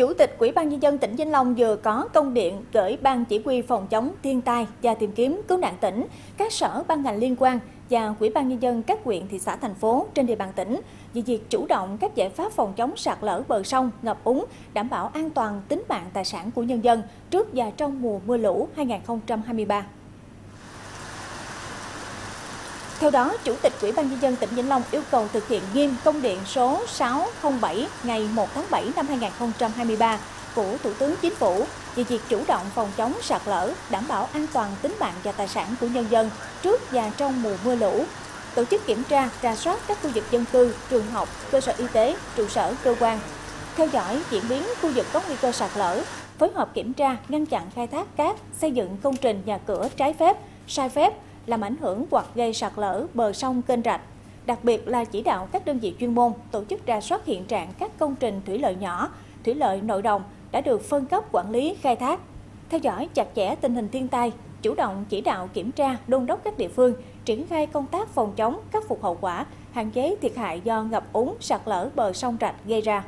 Chủ tịch Ủy ban nhân dân tỉnh Vĩnh Long vừa có công điện gửi ban chỉ huy phòng chống thiên tai và tìm kiếm cứu nạn tỉnh, các sở ban ngành liên quan và Ủy ban nhân dân các huyện thị xã thành phố trên địa bàn tỉnh về việc chủ động các giải pháp phòng chống sạt lở bờ sông, ngập úng, đảm bảo an toàn tính mạng tài sản của nhân dân trước và trong mùa mưa lũ 2023. Theo đó, Chủ tịch Ủy ban nhân dân tỉnh Vĩnh Long yêu cầu thực hiện nghiêm công điện số 607 ngày 1 tháng 7 năm 2023 của Thủ tướng Chính phủ về việc chủ động phòng chống sạt lở, đảm bảo an toàn tính mạng và tài sản của nhân dân trước và trong mùa mưa lũ. Tổ chức kiểm tra, ra soát các khu vực dân cư, trường học, cơ sở y tế, trụ sở cơ quan. Theo dõi diễn biến khu vực có nguy cơ sạt lở, phối hợp kiểm tra, ngăn chặn khai thác cát, xây dựng công trình nhà cửa trái phép, sai phép, làm ảnh hưởng hoặc gây sạt lở bờ sông kênh rạch. Đặc biệt là chỉ đạo các đơn vị chuyên môn tổ chức ra soát hiện trạng các công trình thủy lợi nhỏ, thủy lợi nội đồng đã được phân cấp quản lý khai thác. Theo dõi chặt chẽ tình hình thiên tai, chủ động chỉ đạo kiểm tra, đôn đốc các địa phương triển khai công tác phòng chống, khắc phục hậu quả, hạn chế thiệt hại do ngập úng, sạt lở bờ sông rạch gây ra.